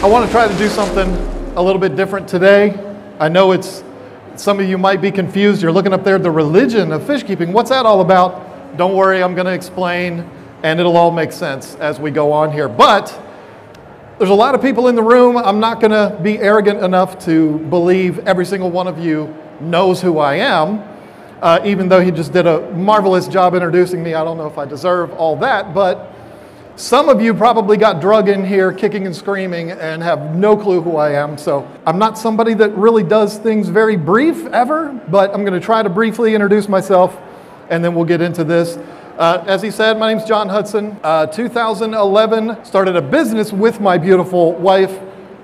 I want to try to do something a little bit different today. I know it's some of you might be confused. You're looking up there, the religion of fish keeping. What's that all about? Don't worry, I'm going to explain, and it'll all make sense as we go on here. But there's a lot of people in the room. I'm not going to be arrogant enough to believe every single one of you knows who I am. Uh, even though he just did a marvelous job introducing me, I don't know if I deserve all that, but some of you probably got drug in here kicking and screaming and have no clue who I am. So I'm not somebody that really does things very brief ever, but I'm going to try to briefly introduce myself and then we'll get into this. Uh, as he said, my name's John Hudson. Uh, 2011, started a business with my beautiful wife,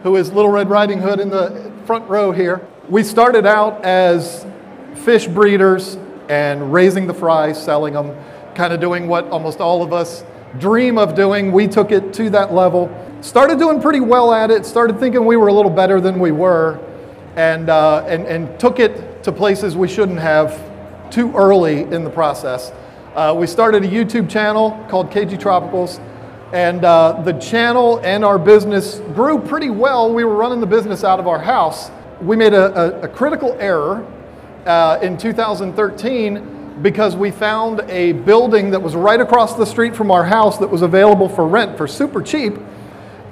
who is Little Red Riding Hood in the front row here. We started out as fish breeders and raising the fry, selling them, kind of doing what almost all of us dream of doing. We took it to that level. Started doing pretty well at it, started thinking we were a little better than we were, and, uh, and, and took it to places we shouldn't have too early in the process. Uh, we started a YouTube channel called KG Tropicals, and uh, the channel and our business grew pretty well. We were running the business out of our house. We made a, a, a critical error uh, in 2013 because we found a building that was right across the street from our house that was available for rent for super cheap.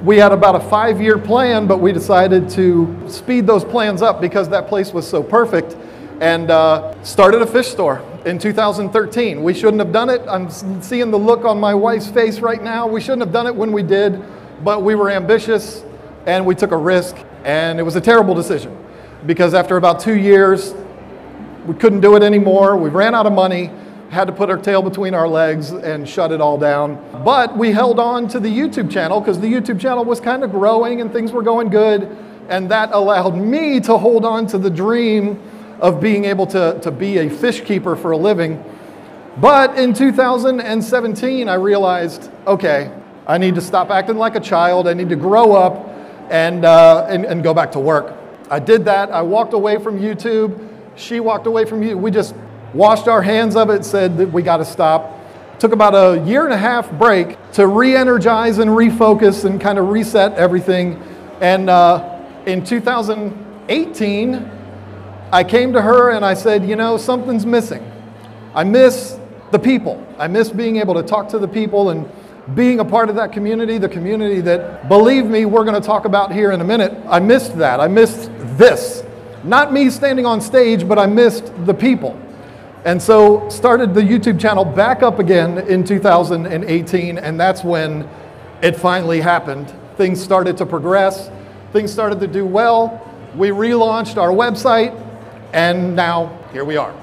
We had about a five year plan, but we decided to speed those plans up because that place was so perfect and uh, started a fish store in 2013. We shouldn't have done it. I'm seeing the look on my wife's face right now. We shouldn't have done it when we did, but we were ambitious and we took a risk, and it was a terrible decision because after about two years, we couldn't do it anymore. We ran out of money, had to put our tail between our legs and shut it all down. But we held on to the YouTube channel because the YouTube channel was kind of growing and things were going good. And that allowed me to hold on to the dream of being able to, to be a fish keeper for a living. But in 2017, I realized okay, I need to stop acting like a child. I need to grow up and, uh, and, and go back to work. I did that. I walked away from YouTube she walked away from you. We just washed our hands of it, said that we got to stop. Took about a year and a half break to re energize and refocus and kind of reset everything. And uh, in 2018, I came to her and I said, You know, something's missing. I miss the people. I miss being able to talk to the people and being a part of that community, the community that, believe me, we're going to talk about here in a minute. I missed that. I missed this. Not me standing on stage, but I missed the people. And so started the YouTube channel back up again in 2018, and that's when it finally happened. Things started to progress, things started to do well. We relaunched our website, and now here we are.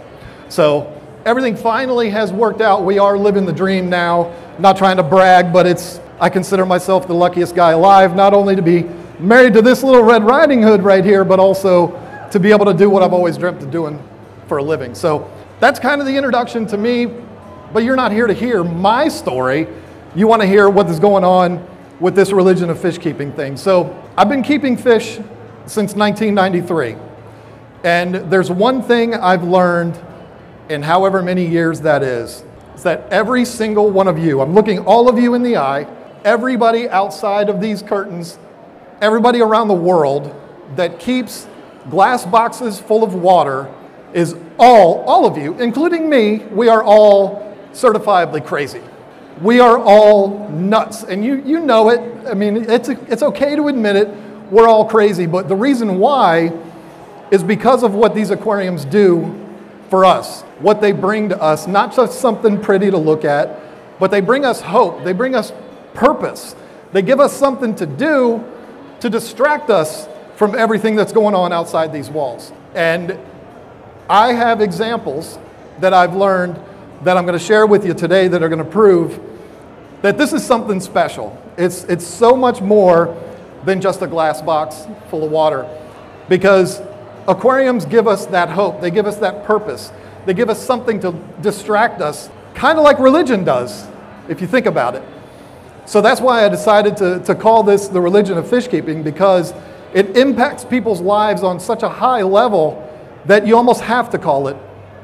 So everything finally has worked out. We are living the dream now. Not trying to brag, but it's I consider myself the luckiest guy alive, not only to be married to this little Red Riding Hood right here, but also to be able to do what I've always dreamt of doing for a living. So that's kind of the introduction to me, but you're not here to hear my story. You want to hear what is going on with this religion of fish keeping thing. So I've been keeping fish since 1993. And there's one thing I've learned in however many years that is, is that every single one of you, I'm looking all of you in the eye, everybody outside of these curtains, everybody around the world that keeps glass boxes full of water is all, all of you, including me, we are all certifiably crazy. We are all nuts. And you, you know it. I mean, it's, it's okay to admit it. We're all crazy. But the reason why is because of what these aquariums do for us, what they bring to us, not just something pretty to look at, but they bring us hope. They bring us purpose. They give us something to do to distract us from everything that's going on outside these walls. And I have examples that I've learned that I'm going to share with you today that are going to prove that this is something special. It's, it's so much more than just a glass box full of water because aquariums give us that hope, they give us that purpose, they give us something to distract us, kind of like religion does, if you think about it. So that's why I decided to, to call this the religion of fish keeping because it impacts people's lives on such a high level that you almost have to call it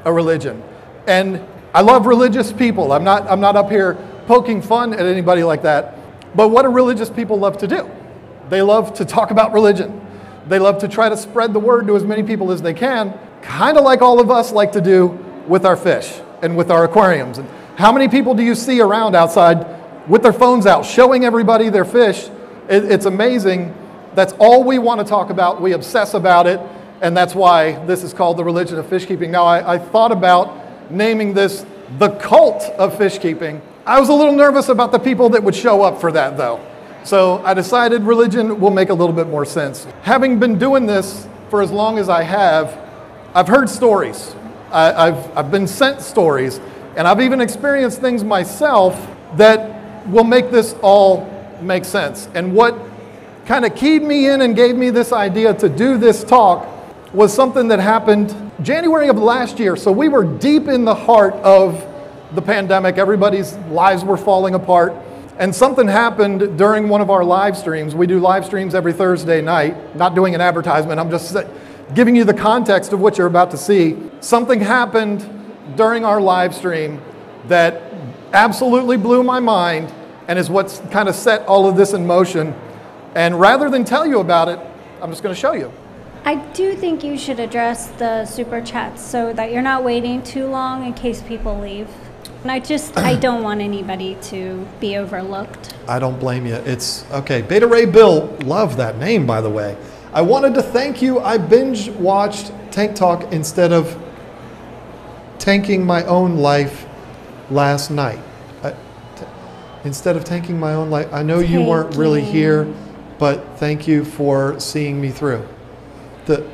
a religion. And I love religious people. I'm not, I'm not up here poking fun at anybody like that. But what do religious people love to do? They love to talk about religion. They love to try to spread the word to as many people as they can, kind of like all of us like to do with our fish and with our aquariums. And how many people do you see around outside with their phones out showing everybody their fish? It, it's amazing. That's all we want to talk about. We obsess about it, and that's why this is called the religion of fish keeping. Now, I, I thought about naming this the cult of fish keeping. I was a little nervous about the people that would show up for that, though. So I decided religion will make a little bit more sense. Having been doing this for as long as I have, I've heard stories. I, have I've been sent stories, and I've even experienced things myself that will make this all make sense. And what kind of keyed me in and gave me this idea to do this talk was something that happened January of last year. So we were deep in the heart of the pandemic. Everybody's lives were falling apart. And something happened during one of our live streams. We do live streams every Thursday night. Not doing an advertisement, I'm just giving you the context of what you're about to see. Something happened during our live stream that absolutely blew my mind and is what's kind of set all of this in motion. And rather than tell you about it, I'm just going to show you. I do think you should address the super chats so that you're not waiting too long in case people leave. And I just, I don't want anybody to be overlooked. I don't blame you. It's okay. Beta Ray Bill, love that name, by the way. I wanted to thank you. I binge watched Tank Talk instead of tanking my own life last night. I, t- instead of tanking my own life, I know you weren't really here, but thank you for seeing me through. The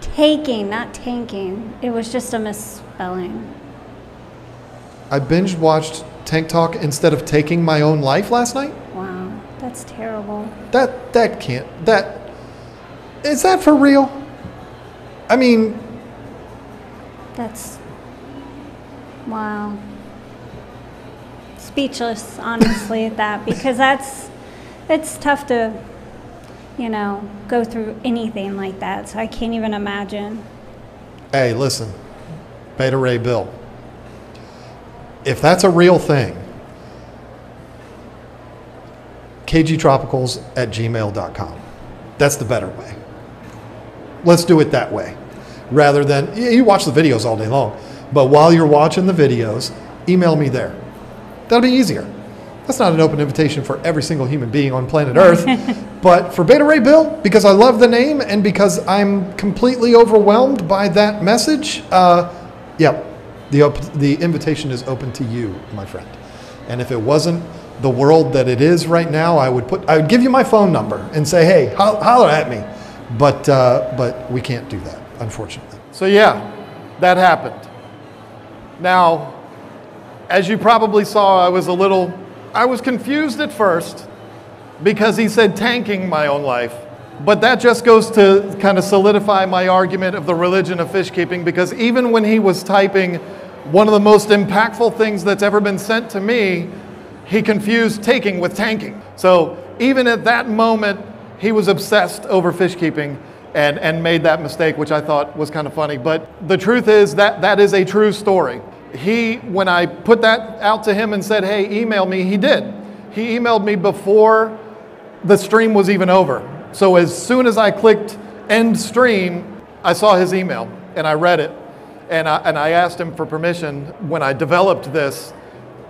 taking, not tanking. It was just a misspelling. I binge watched Tank Talk instead of taking my own life last night. Wow, that's terrible. That that can't that is that for real? I mean, that's wow. Speechless, honestly, at that because that's it's tough to, you know, go through anything like that. So I can't even imagine. Hey, listen, Beta Ray Bill if that's a real thing, kgtropicals at gmail.com. That's the better way. Let's do it that way. Rather than, you watch the videos all day long, but while you're watching the videos, email me there. That'll be easier. That's not an open invitation for every single human being on planet Earth, but for Beta Ray Bill, because I love the name and because I'm completely overwhelmed by that message, uh, yep, the, op- the invitation is open to you, my friend. And if it wasn't the world that it is right now, I would put I would give you my phone number and say, hey, ho- holler at me. But uh, but we can't do that, unfortunately. So yeah, that happened. Now, as you probably saw, I was a little I was confused at first because he said tanking my own life. But that just goes to kind of solidify my argument of the religion of fish keeping because even when he was typing one of the most impactful things that's ever been sent to me, he confused taking with tanking. So even at that moment, he was obsessed over fish keeping and, and made that mistake, which I thought was kind of funny. But the truth is that that is a true story. He, when I put that out to him and said, hey, email me, he did. He emailed me before the stream was even over. So as soon as I clicked end stream, I saw his email and I read it. And I, and I asked him for permission when I developed this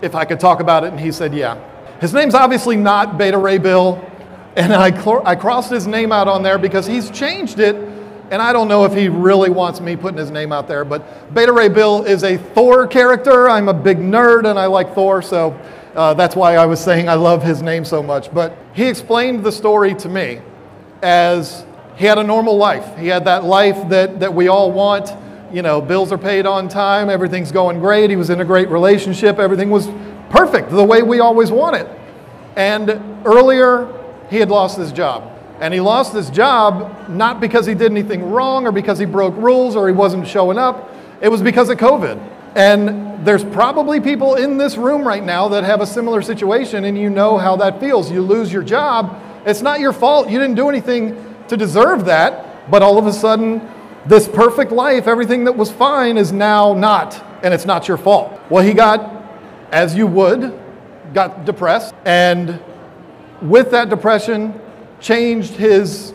if I could talk about it, and he said, yeah. His name's obviously not Beta Ray Bill, and I, I crossed his name out on there because he's changed it, and I don't know if he really wants me putting his name out there, but Beta Ray Bill is a Thor character. I'm a big nerd and I like Thor, so uh, that's why I was saying I love his name so much. But he explained the story to me as he had a normal life. He had that life that, that we all want. You know, bills are paid on time, everything's going great. He was in a great relationship, everything was perfect the way we always want it. And earlier, he had lost his job. And he lost his job not because he did anything wrong or because he broke rules or he wasn't showing up. It was because of COVID. And there's probably people in this room right now that have a similar situation, and you know how that feels. You lose your job, it's not your fault. You didn't do anything to deserve that, but all of a sudden, this perfect life, everything that was fine, is now not, and it's not your fault. Well, he got, as you would, got depressed and with that depression, changed his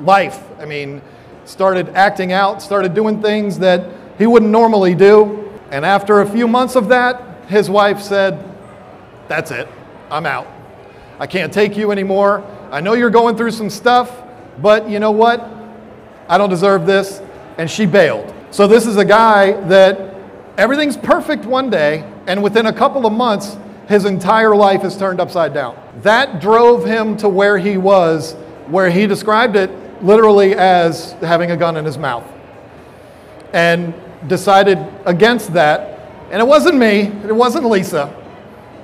life. I mean, started acting out, started doing things that he wouldn't normally do. And after a few months of that, his wife said, That's it, I'm out. I can't take you anymore. I know you're going through some stuff, but you know what? I don't deserve this. And she bailed. So, this is a guy that everything's perfect one day, and within a couple of months, his entire life is turned upside down. That drove him to where he was, where he described it literally as having a gun in his mouth. And decided against that. And it wasn't me, it wasn't Lisa.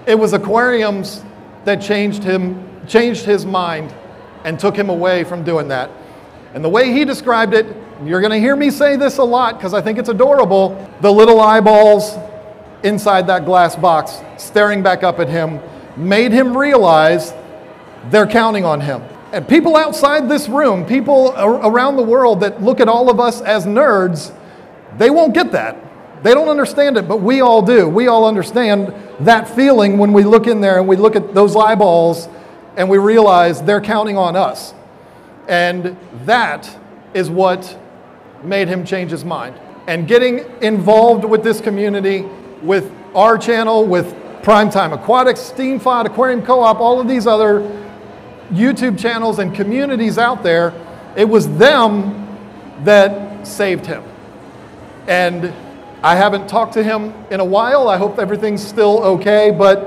It was aquariums that changed him, changed his mind and took him away from doing that. And the way he described it, you're going to hear me say this a lot because I think it's adorable. The little eyeballs inside that glass box staring back up at him made him realize they're counting on him. And people outside this room, people around the world that look at all of us as nerds, they won't get that. They don't understand it, but we all do. We all understand that feeling when we look in there and we look at those eyeballs and we realize they're counting on us. And that is what made him change his mind. And getting involved with this community, with our channel, with Primetime Aquatics, Steamfied, Aquarium Co op, all of these other YouTube channels and communities out there, it was them that saved him. And I haven't talked to him in a while. I hope everything's still okay, but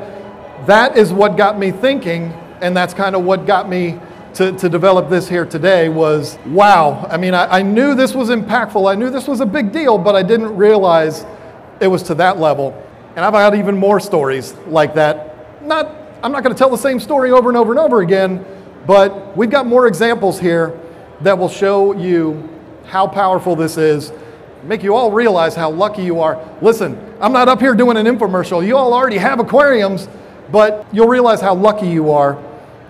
that is what got me thinking, and that's kind of what got me to, to develop this here today was wow. I mean, I, I knew this was impactful, I knew this was a big deal, but I didn't realize it was to that level. And I've had even more stories like that. Not, I'm not going to tell the same story over and over and over again, but we've got more examples here that will show you how powerful this is, make you all realize how lucky you are. Listen, I'm not up here doing an infomercial. You all already have aquariums, but you'll realize how lucky you are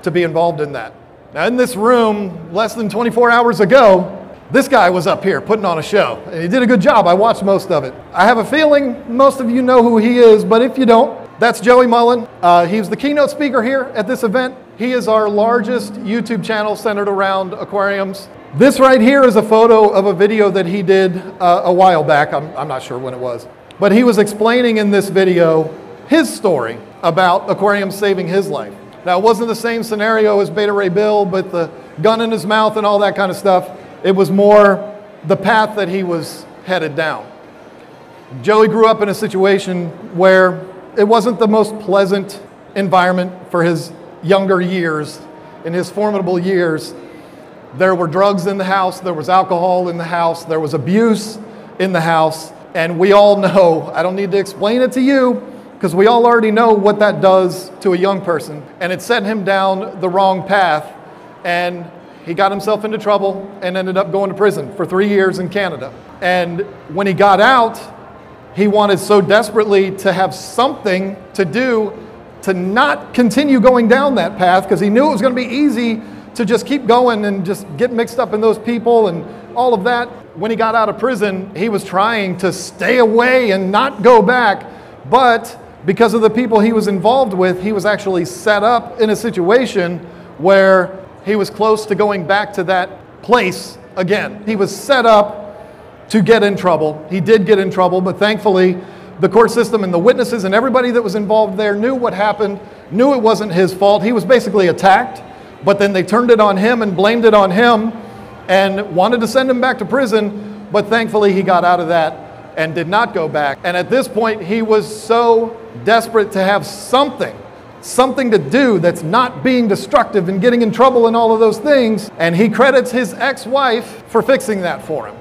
to be involved in that. Now, in this room, less than 24 hours ago, this guy was up here putting on a show. And he did a good job. I watched most of it. I have a feeling most of you know who he is, but if you don't, that's Joey Mullen. Uh, he's the keynote speaker here at this event. He is our largest YouTube channel centered around aquariums. This right here is a photo of a video that he did uh, a while back. I'm, I'm not sure when it was. But he was explaining in this video his story about aquariums saving his life. Now, it wasn't the same scenario as Beta Ray Bill, but the gun in his mouth and all that kind of stuff. It was more the path that he was headed down. Joey grew up in a situation where it wasn't the most pleasant environment for his younger years, in his formidable years. There were drugs in the house, there was alcohol in the house, there was abuse in the house, and we all know, I don't need to explain it to you, because we all already know what that does to a young person. And it set him down the wrong path. And he got himself into trouble and ended up going to prison for three years in Canada. And when he got out, he wanted so desperately to have something to do to not continue going down that path because he knew it was going to be easy to just keep going and just get mixed up in those people and all of that. When he got out of prison, he was trying to stay away and not go back. But because of the people he was involved with, he was actually set up in a situation where he was close to going back to that place again. He was set up to get in trouble. He did get in trouble, but thankfully, the court system and the witnesses and everybody that was involved there knew what happened, knew it wasn't his fault. He was basically attacked, but then they turned it on him and blamed it on him and wanted to send him back to prison, but thankfully, he got out of that and did not go back. And at this point, he was so desperate to have something, something to do that's not being destructive and getting in trouble and all of those things. And he credits his ex wife for fixing that for him.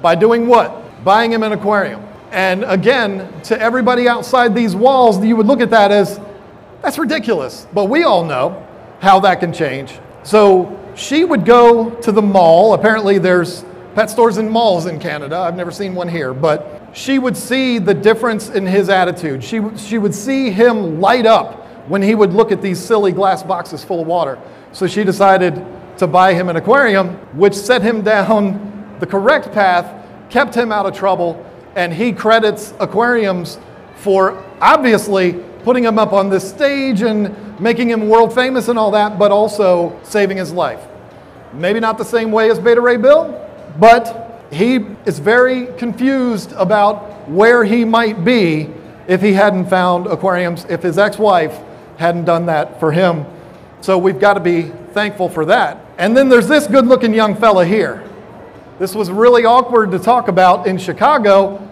By doing what? Buying him an aquarium. And again, to everybody outside these walls, you would look at that as that's ridiculous. But we all know how that can change. So she would go to the mall. Apparently, there's pet stores in malls in Canada. I've never seen one here, but she would see the difference in his attitude. She, she would see him light up when he would look at these silly glass boxes full of water. So she decided to buy him an aquarium, which set him down the correct path, kept him out of trouble, and he credits aquariums for obviously putting him up on this stage and making him world famous and all that, but also saving his life. Maybe not the same way as Beta Ray Bill, but he is very confused about where he might be if he hadn't found aquariums, if his ex wife hadn't done that for him. So we've got to be thankful for that. And then there's this good looking young fella here. This was really awkward to talk about in Chicago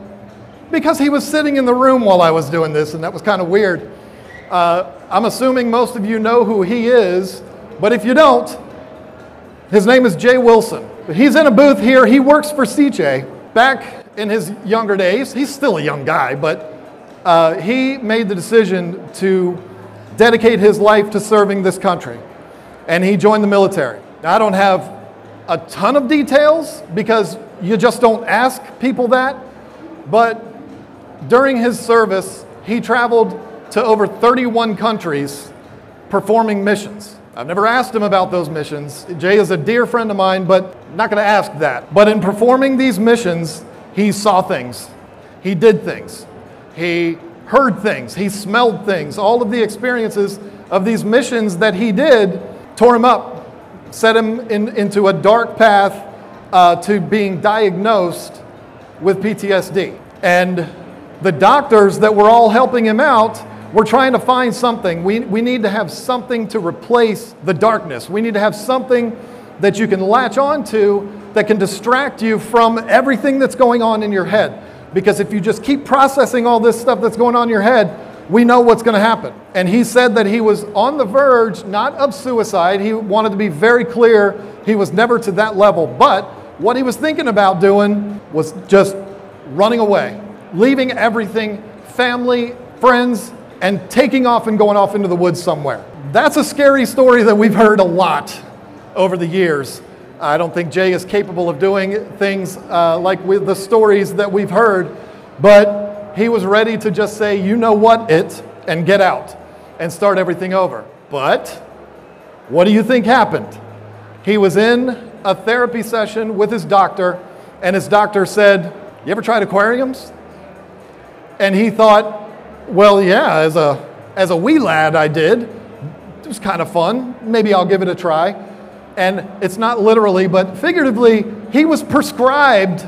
because he was sitting in the room while I was doing this, and that was kind of weird. Uh, I'm assuming most of you know who he is, but if you don't, his name is Jay Wilson. He's in a booth here. He works for CJ. Back in his younger days, he's still a young guy, but uh, he made the decision to dedicate his life to serving this country, and he joined the military. I don't have a ton of details because you just don't ask people that, but during his service, he traveled to over 31 countries performing missions. I've never asked him about those missions. Jay is a dear friend of mine, but not going to ask that. But in performing these missions, he saw things, he did things, he heard things, he smelled things. All of the experiences of these missions that he did tore him up, set him in, into a dark path uh, to being diagnosed with PTSD. And the doctors that were all helping him out were trying to find something. We, we need to have something to replace the darkness. We need to have something that you can latch onto that can distract you from everything that's going on in your head. Because if you just keep processing all this stuff that's going on in your head, we know what's going to happen. And he said that he was on the verge, not of suicide. He wanted to be very clear he was never to that level. But what he was thinking about doing was just running away, leaving everything, family, friends, and taking off and going off into the woods somewhere. That's a scary story that we've heard a lot over the years. I don't think Jay is capable of doing things uh, like with the stories that we've heard, but he was ready to just say, you know what, it, and get out and start everything over. But what do you think happened? He was in a therapy session with his doctor, and his doctor said, You ever tried aquariums? And he thought, Well, yeah, as a, as a wee lad, I did. It was kind of fun. Maybe I'll give it a try. And it's not literally, but figuratively, he was prescribed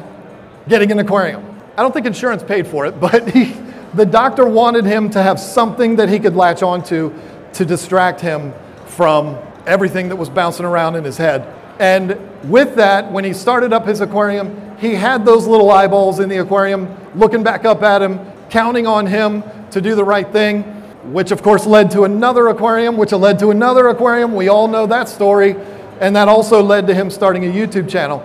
getting an aquarium. I don't think insurance paid for it, but he, the doctor wanted him to have something that he could latch onto to distract him from everything that was bouncing around in his head. And with that, when he started up his aquarium, he had those little eyeballs in the aquarium looking back up at him, counting on him to do the right thing, which of course led to another aquarium, which led to another aquarium. We all know that story. And that also led to him starting a YouTube channel.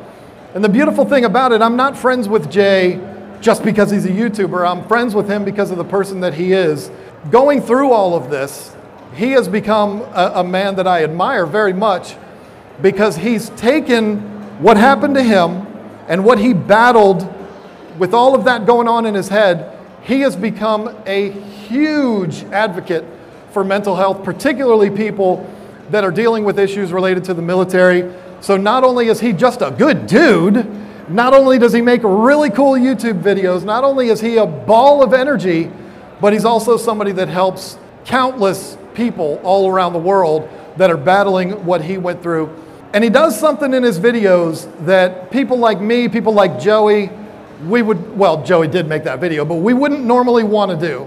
And the beautiful thing about it, I'm not friends with Jay just because he's a YouTuber. I'm friends with him because of the person that he is. Going through all of this, he has become a, a man that I admire very much because he's taken what happened to him and what he battled with all of that going on in his head. He has become a huge advocate for mental health, particularly people that are dealing with issues related to the military. So not only is he just a good dude, not only does he make really cool YouTube videos, not only is he a ball of energy, but he's also somebody that helps countless people all around the world that are battling what he went through. And he does something in his videos that people like me, people like Joey, we would, well, Joey did make that video, but we wouldn't normally want to do,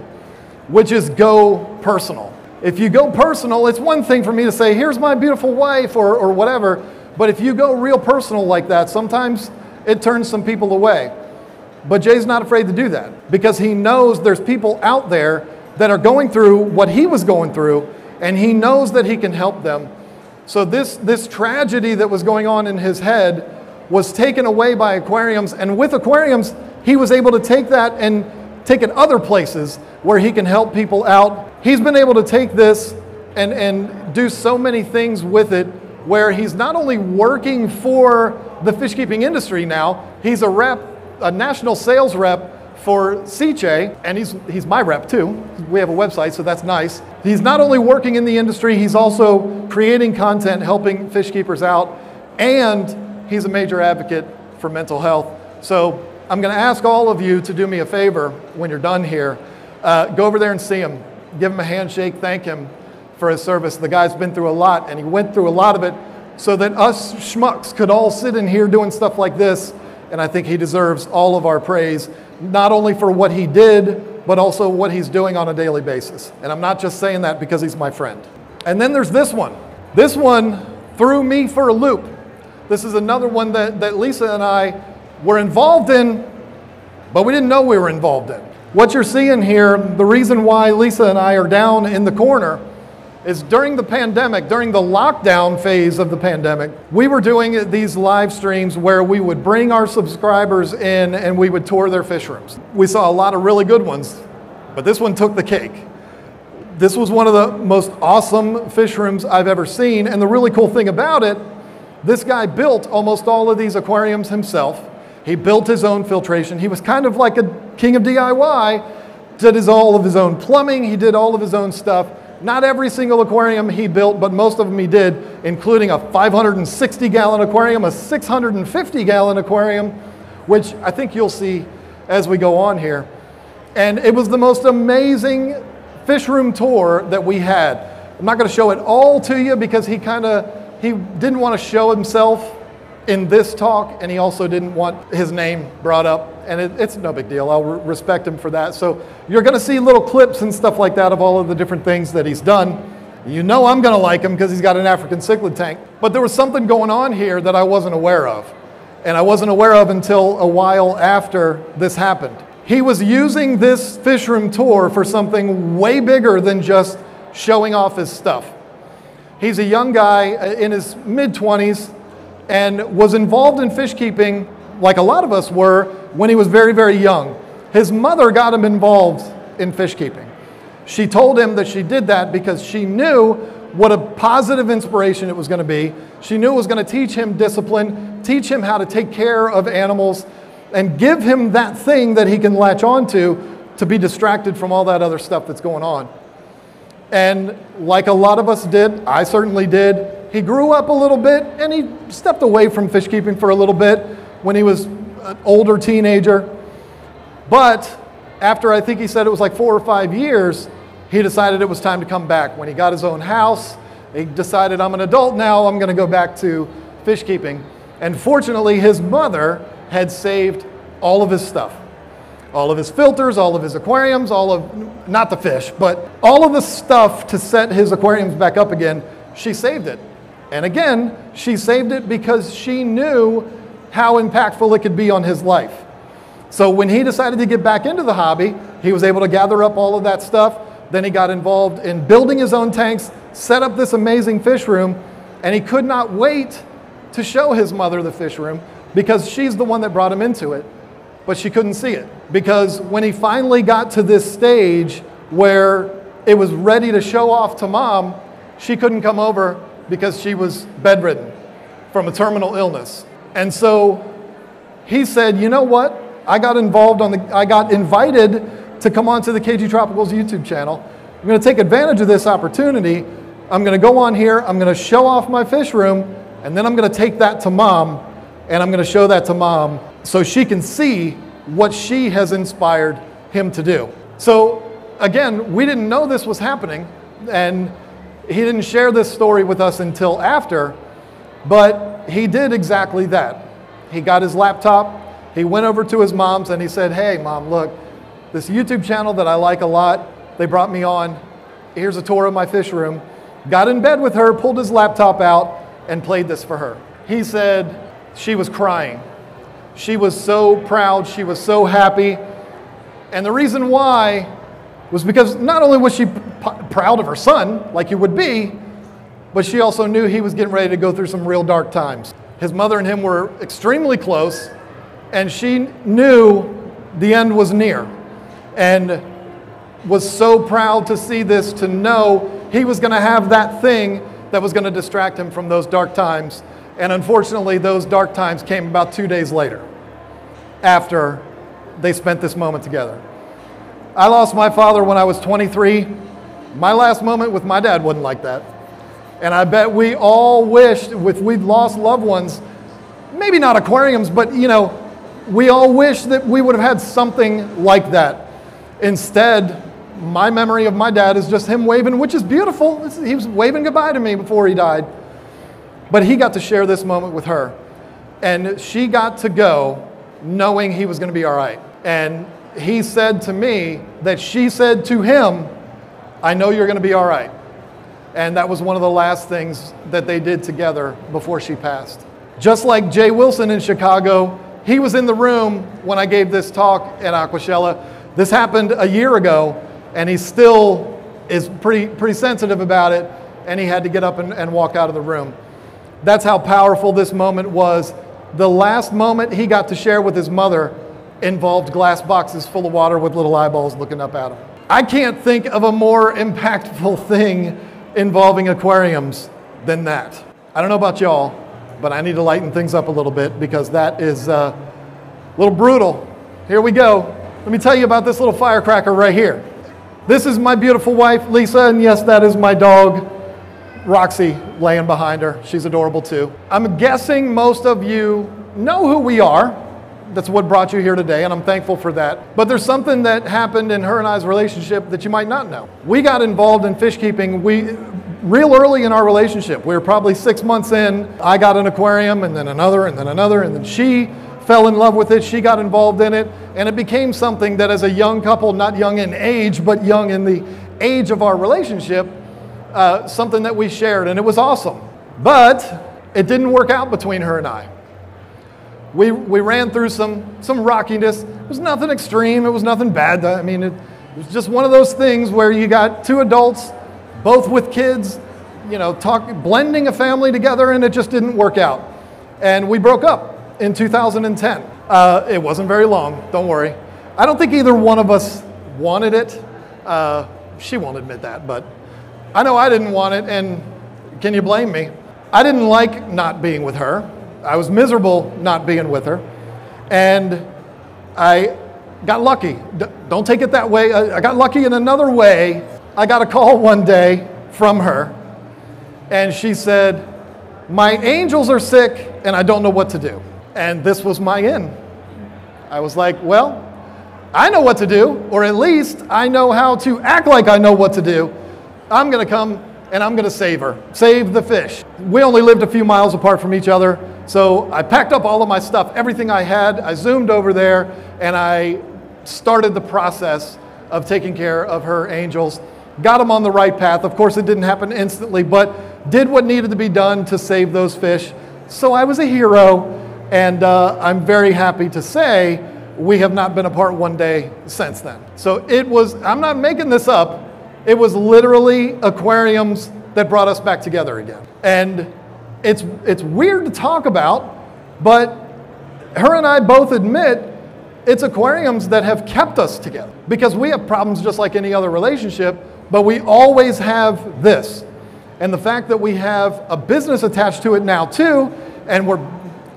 which is go personal. If you go personal, it's one thing for me to say, here's my beautiful wife or, or whatever, but if you go real personal like that, sometimes it turns some people away. But Jay's not afraid to do that because he knows there's people out there that are going through what he was going through, and he knows that he can help them. So, this, this tragedy that was going on in his head was taken away by aquariums, and with aquariums, he was able to take that and take it other places where he can help people out. He's been able to take this and, and do so many things with it where he's not only working for the fish keeping industry now, he's a rep, a national sales rep for CJ, and he's, he's my rep too. We have a website, so that's nice. He's not only working in the industry, he's also creating content, helping fish keepers out, and he's a major advocate for mental health. So I'm going to ask all of you to do me a favor when you're done here. Uh, go over there and see him. give him a handshake, thank him for his service. The guy's been through a lot, and he went through a lot of it so that us schmucks could all sit in here doing stuff like this. And I think he deserves all of our praise, not only for what he did, but also what he's doing on a daily basis. And I'm not just saying that because he's my friend. And then there's this one. This one threw me for a loop. This is another one that, that Lisa and I were involved in, but we didn't know we were involved in. What you're seeing here, the reason why Lisa and I are down in the corner is during the pandemic, during the lockdown phase of the pandemic, we were doing these live streams where we would bring our subscribers in and we would tour their fish rooms. We saw a lot of really good ones, but this one took the cake. This was one of the most awesome fish rooms I've ever seen. And the really cool thing about it, this guy built almost all of these aquariums himself. He built his own filtration. He was kind of like a king of DIY, did his, all of his own plumbing, he did all of his own stuff. Not every single aquarium he built, but most of them he did, including a 560 gallon aquarium, a 650 gallon aquarium, which I think you'll see as we go on here. And it was the most amazing fish room tour that we had. I'm not going to show it all to you because he kind of he didn't want to show himself in this talk, and he also didn't want his name brought up. And it, it's no big deal. I'll re- respect him for that. So you're going to see little clips and stuff like that of all of the different things that he's done. You know I'm going to like him because he's got an African cichlid tank. But there was something going on here that I wasn't aware of. And I wasn't aware of until a while after this happened. He was using this fish room tour for something way bigger than just showing off his stuff. He's a young guy uh, in his mid 20s and was involved in fish keeping like a lot of us were when he was very, very young. His mother got him involved in fish keeping. She told him that she did that because she knew what a positive inspiration it was going to be. She knew it was going to teach him discipline, teach him how to take care of animals, and give him that thing that he can latch onto to be distracted from all that other stuff that's going on. And like a lot of us did, I certainly did, he grew up a little bit and he stepped away from fish keeping for a little bit when he was an older teenager. But after I think he said it was like four or five years, he decided it was time to come back. When he got his own house, he decided, I'm an adult now, I'm going to go back to fish keeping. And fortunately, his mother had saved all of his stuff all of his filters, all of his aquariums, all of, not the fish, but all of the stuff to set his aquariums back up again, she saved it. And again, she saved it because she knew how impactful it could be on his life. So when he decided to get back into the hobby, he was able to gather up all of that stuff. Then he got involved in building his own tanks, set up this amazing fish room, and he could not wait to show his mother the fish room because she's the one that brought him into it but she couldn't see it. Because when he finally got to this stage where it was ready to show off to mom, she couldn't come over because she was bedridden from a terminal illness. And so he said, You know what? I got involved on the, I got invited to come onto the KG Tropicals YouTube channel. I'm going to take advantage of this opportunity. I'm going to go on here, I'm going to show off my fish room, and then I'm going to take that to mom, and I'm going to show that to mom so she can see what she has inspired him to do. So, again, we didn't know this was happening, and he didn't share this story with us until after, but he did exactly that. He got his laptop, he went over to his mom's, and he said, Hey, mom, look, this YouTube channel that I like a lot, they brought me on. Here's a tour of my fish room. Got in bed with her, pulled his laptop out, and played this for her. He said she was crying. She was so proud, she was so happy. And the reason why was because not only was she p- proud of her son, like you would be, but she also knew he was getting ready to go through some real dark times. His mother and him were extremely close, and she knew the end was near. And was so proud to see this, to know he was going to have that thing that was going to distract him from those dark times and unfortunately, those dark times came about two days later after they spent this moment together. I lost my father when I was 23. My last moment with my dad wasn't like that. And I bet we all wished, if we'd lost loved ones, maybe not aquariums, but you know, we all wish that we would have had something like that. Instead, my memory of my dad is just him waving, which is beautiful. He was waving goodbye to me before he died. But he got to share this moment with her. And she got to go knowing he was going to be all right. And he said to me that she said to him, I know you're going to be all right. And that was one of the last things that they did together before she passed. Just like Jay Wilson in Chicago, he was in the room when I gave this talk at Aquashella. This happened a year ago, and he still is pretty, pretty sensitive about it, and he had to get up and, and walk out of the room. That's how powerful this moment was. The last moment he got to share with his mother involved glass boxes full of water with little eyeballs looking up at them. I can't think of a more impactful thing involving aquariums than that. I don't know about y'all, but I need to lighten things up a little bit because that is uh, a little brutal. Here we go. Let me tell you about this little firecracker right here. This is my beautiful wife, Lisa, and yes, that is my dog, Roxy, laying behind her. She's adorable too. I'm guessing most of you know who we are. That's what brought you here today, and I'm thankful for that. But there's something that happened in her and I's relationship that you might not know. We got involved in fish keeping we, real early in our relationship. We were probably six months in. I got an aquarium, and then another, and then another, and then she fell in love with it. She got involved in it, and it became something that, as a young couple, not young in age, but young in the age of our relationship, uh, something that we shared, and it was awesome. But it didn't work out between her and I we, we ran through some, some rockiness. It was nothing extreme, it was nothing bad. I mean, it, it was just one of those things where you got two adults, both with kids, you know, talk, blending a family together, and it just didn't work out. And we broke up in 2010. Uh, it wasn't very long, don't worry. I don't think either one of us wanted it. Uh, she won't admit that, but I know I didn't want it, and can you blame me? I didn't like not being with her. I was miserable not being with her. And I got lucky. D- don't take it that way. I, I got lucky in another way. I got a call one day from her, and she said, My angels are sick, and I don't know what to do. And this was my in. I was like, Well, I know what to do, or at least I know how to act like I know what to do. I'm going to come and I'm to save her, save the fish. We only lived a few miles apart from each other. So I packed up all of my stuff, everything I had. I zoomed over there and I started the process of taking care of her angels. Got them on the right path. Of course, it didn't happen instantly, but did what needed to be done to save those fish. So I was a hero, and uh, I'm very happy to say we have not been apart one day since then. So it was, I'm not making this up, it was literally aquariums that brought us back together again. And it's, it's weird to talk about, but her and I both admit it's aquariums that have kept us together because we have problems just like any other relationship, but we always have this. And the fact that we have a business attached to it now, too, and we're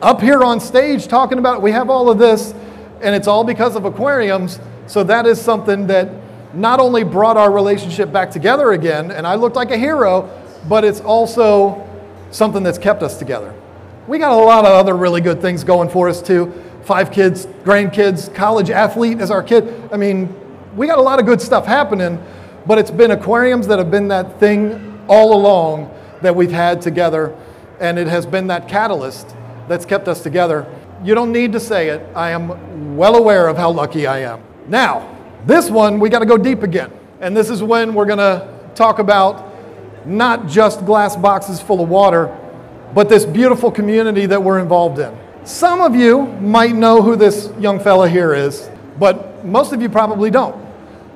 up here on stage talking about it, we have all of this, and it's all because of aquariums. So that is something that not only brought our relationship back together again, and I looked like a hero, but it's also something that's kept us together. We got a lot of other really good things going for us too. Five kids, grandkids, college athlete as our kid. I mean, we got a lot of good stuff happening, but it's been aquariums that have been that thing all along that we've had together, and it has been that catalyst that's kept us together. You don't need to say it. I am well aware of how lucky I am. Now, this one, we got to go deep again. And this is when we're going to talk about not just glass boxes full of water, but this beautiful community that we're involved in. Some of you might know who this young fella here is, but most of you probably don't.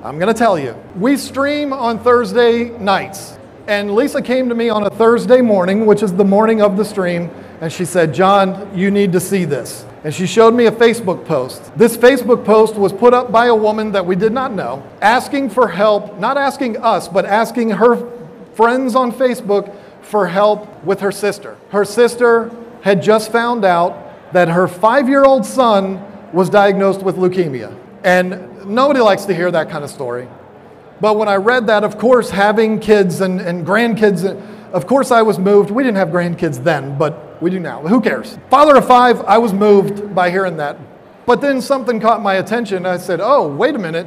I'm going to tell you. We stream on Thursday nights. And Lisa came to me on a Thursday morning, which is the morning of the stream, and she said, John, you need to see this. And she showed me a Facebook post. This Facebook post was put up by a woman that we did not know, asking for help, not asking us, but asking her friends on Facebook for help with her sister. Her sister had just found out that her five year old son was diagnosed with leukemia. And nobody likes to hear that kind of story. But when I read that, of course, having kids and, and grandkids, of course, I was moved. We didn't have grandkids then, but we do now. Who cares? Father of five, I was moved by hearing that. But then something caught my attention. I said, oh, wait a minute.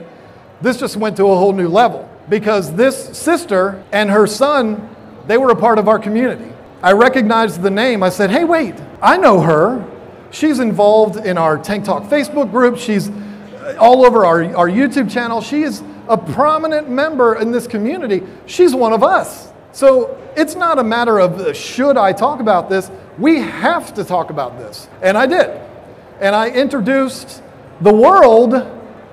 this just went to a whole new level because this sister and her son, they were a part of our community. I recognized the name. I said, hey, wait, I know her. She's involved in our Tank Talk Facebook group. She's all over our, our YouTube channel. She is a prominent member in this community. She's one of us. So it's not a matter of uh, should I talk about this. We have to talk about this. And I did. And I introduced the world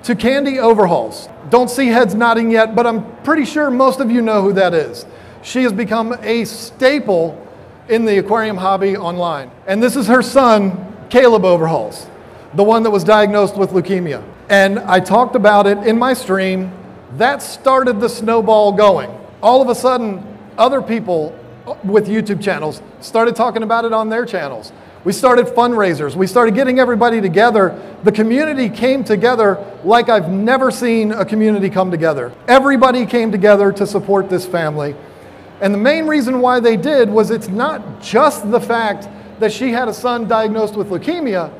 to Candy Overhauls. Don't see heads nodding yet, but I'm pretty sure most of you know who that is. She has become a staple in the aquarium hobby online. And this is her son, Caleb Overhauls, the one that was diagnosed with leukemia. And I talked about it in my stream. That started the snowball going. All of a sudden, other people with YouTube channels started talking about it on their channels. We started fundraisers. We started getting everybody together. The community came together like I've never seen a community come together. Everybody came together to support this family. And the main reason why they did was it's not just the fact that she had a son diagnosed with leukemia,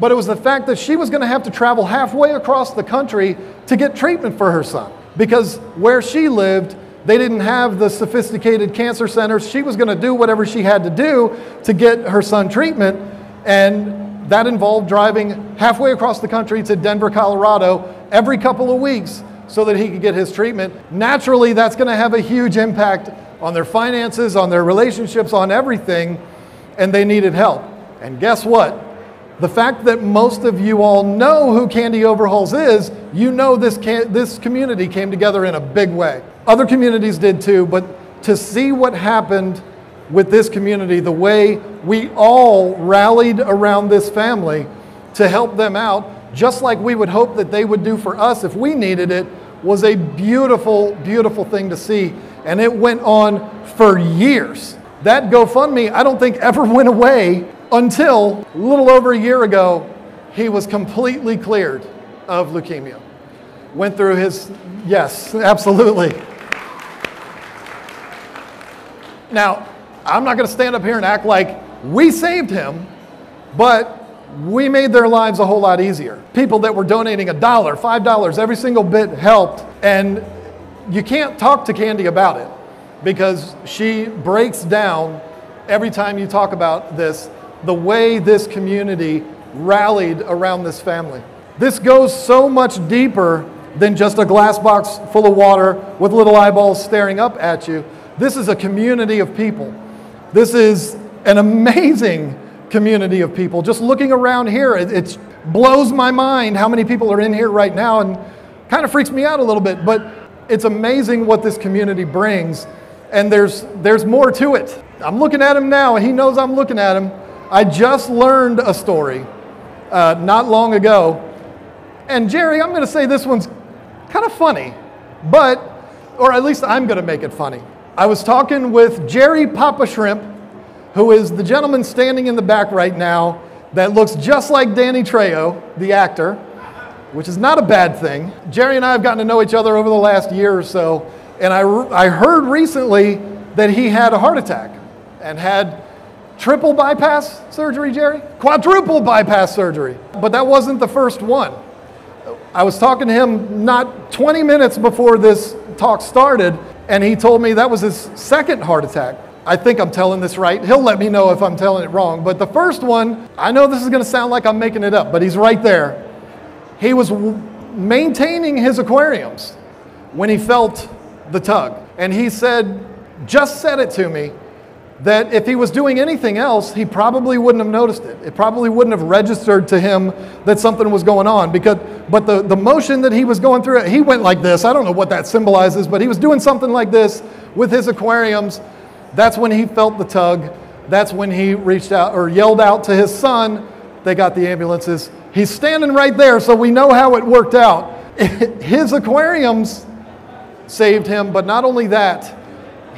but it was the fact that she was going to have to travel halfway across the country to get treatment for her son. Because where she lived, they didn't have the sophisticated cancer centers. She was going to do whatever she had to do to get her son treatment. And that involved driving halfway across the country to Denver, Colorado every couple of weeks so that he could get his treatment. Naturally, that's going to have a huge impact on their finances, on their relationships, on everything, and they needed help. And guess what? The fact that most of you all know who Candy Overhauls is, you know this, can- this community came together in a big way. Other communities did too, but to see what happened with this community, the way we all rallied around this family to help them out, just like we would hope that they would do for us if we needed it, was a beautiful, beautiful thing to see and it went on for years. That GoFundMe, I don't think ever went away until a little over a year ago, he was completely cleared of leukemia. Went through his, yes, absolutely. Now, I'm not going to stand up here and act like we saved him, but we made their lives a whole lot easier. People that were donating a dollar, five dollars, every single bit helped. And you can't talk to Candy about it because she breaks down every time you talk about this the way this community rallied around this family. This goes so much deeper than just a glass box full of water with little eyeballs staring up at you. This is a community of people. This is an amazing community of people. Just looking around here, it, blows my mind how many people are in here right now and kind of freaks me out a little bit. But it's amazing what this community brings, and there's, there's more to it. I'm looking at him now, and he knows I'm looking at him. I just learned a story uh, not long ago. And Jerry, I'm going to say this one's kind of funny, but, or at least I'm going to make it funny. I was talking with Jerry Papa Shrimp, who is the gentleman standing in the back right now that looks just like Danny Trejo, the actor which is not a bad thing. Jerry and I have gotten to know each other over the last year or so, and I, I heard recently that he had a heart attack and had triple bypass surgery, Jerry? Quadruple bypass surgery. But that wasn't the first one. I was talking to him not 20 minutes before this talk started, and he told me that was his second heart attack. I think I'm telling this right. He'll let me know if I'm telling it wrong. But the first one, I know this is going to sound like I'm making it up, but he's right there he was maintaining his aquariums when he felt the tug. And he said, just said it to me, that if he was doing anything else, he probably wouldn't have noticed it. It probably wouldn't have registered to him that something was going on. Because, but the, the motion that he was going through, he went like this. I don't know what that symbolizes, but he was doing something like this with his aquariums. That's when he felt the tug. That's when he reached out or yelled out to his son. They got the ambulances. He's standing right there, so we know how it worked out. His aquariums saved him, but not only that,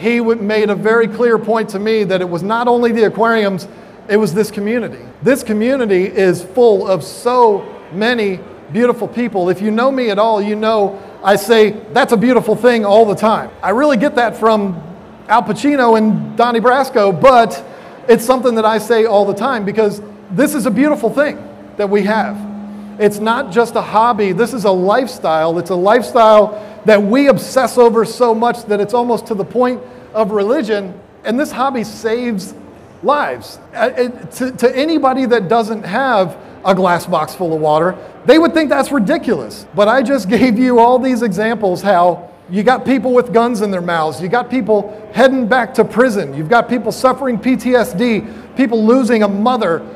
he made a very clear point to me that it was not only the aquariums, it was this community. This community is full of so many beautiful people. If you know me at all, you know I say that's a beautiful thing all the time. I really get that from Al Pacino and Donnie Brasco, but it's something that I say all the time because this is a beautiful thing that we have. It's not just a hobby, this is a lifestyle. It's a lifestyle that we obsess over so much that it's almost to the point of religion. And this hobby saves lives. Uh, it- to, to anybody that doesn't have a glass box full of water, they would think that's ridiculous. But I just gave you all these examples how you got people with guns in their mouths, you got people heading back to prison, you've got people suffering PTSD, people losing a mother.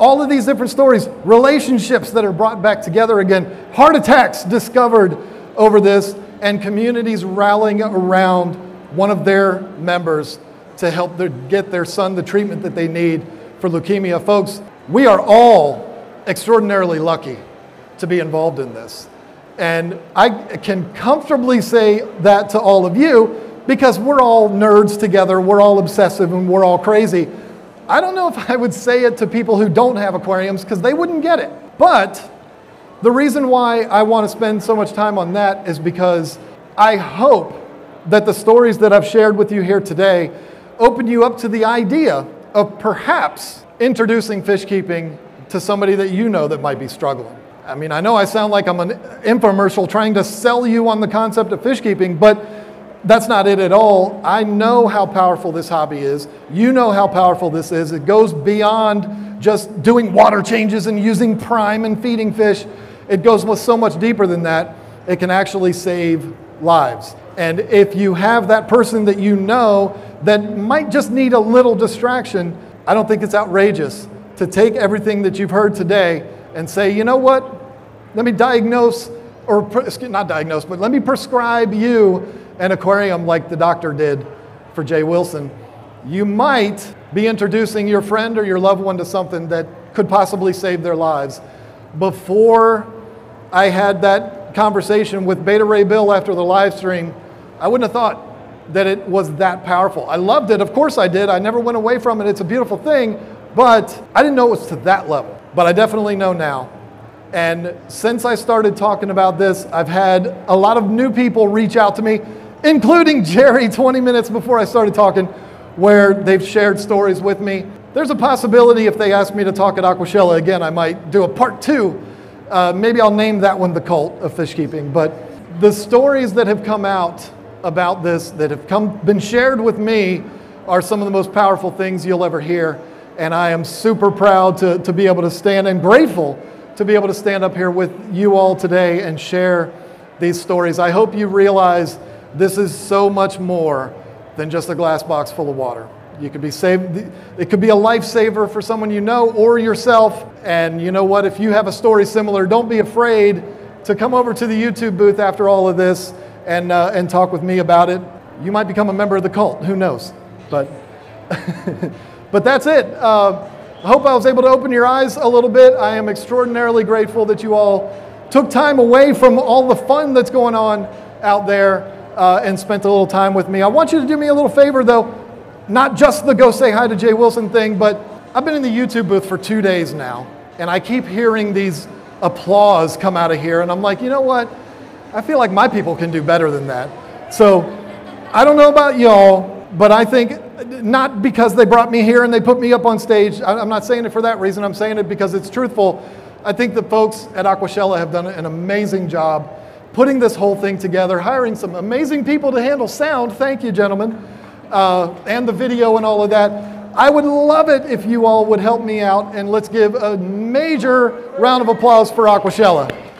All of these different stories, relationships that are brought back together again, heart attacks discovered over this, and communities rallying around one of their members to help their, get their son the treatment that they need for leukemia. Folks, we are all extraordinarily lucky to be involved in this. And I can comfortably say that to all of you because we're all nerds together, we're all obsessive, and we're all crazy. I don't know if I would say it to people who don't have aquariums because they wouldn't get it. But the reason why I want to spend so much time on that is because I hope that the stories that I've shared with you here today open you up to the idea of perhaps introducing fish keeping to somebody that you know that might be struggling. I mean, I know I sound like I'm an infomercial trying to sell you on the concept of fish keeping, but that's not it at all. I know how powerful this hobby is. You know how powerful this is. It goes beyond just doing water changes and using prime and feeding fish. It goes so much deeper than that. It can actually save lives. And if you have that person that you know that might just need a little distraction, I don't think it's outrageous to take everything that you've heard today and say, you know what? Let me diagnose, or not diagnose, but let me prescribe you an aquarium like the doctor did for Jay Wilson. You might be introducing your friend or your loved one to something that could possibly save their lives. Before I had that conversation with Beta Ray Bill after the live stream, I wouldn't have thought that it was that powerful. I loved it, of course I did. I never went away from it. It's a beautiful thing, but I didn't know it was to that level. But I definitely know now. And since I started talking about this, I've had a lot of new people reach out to me, including Jerry 20 minutes before I started talking, where they've shared stories with me. There's a possibility if they ask me to talk at Aquashella again, I might do a part two. Uh, maybe I'll name that one the cult of fish keeping. But the stories that have come out about this, that have come, been shared with me, are some of the most powerful things you'll ever hear. And I am super proud to, to be able to stand and grateful to be able to stand up here with you all today and share these stories. I hope you realize this is so much more than just a glass box full of water. You could be saved, it could be a lifesaver for someone you know or yourself. And you know what? If you have a story similar, don't be afraid to come over to the YouTube booth after all of this and, uh, and talk with me about it. You might become a member of the cult, who knows? But, but that's it. Uh, I hope I was able to open your eyes a little bit. I am extraordinarily grateful that you all took time away from all the fun that's going on out there uh, and spent a little time with me. I want you to do me a little favor, though, not just the go say hi to Jay Wilson thing, but I've been in the YouTube booth for two days now, and I keep hearing these applause come out of here, and I'm like, you know what? I feel like my people can do better than that. So I don't know about y'all, but I think not because they brought me here and they put me up on stage. I'm not saying it for that reason. I'm saying it because it's truthful. I think the folks at Aquashella have done an amazing job putting this whole thing together, hiring some amazing people to handle sound. Thank you, gentlemen, uh, and the video and all of that. I would love it if you all would help me out and let's give a major round of applause for Aquashella.